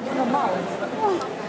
padł na.